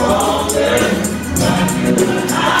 Then what?